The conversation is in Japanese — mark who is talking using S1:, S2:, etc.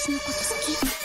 S1: 私のこと好き？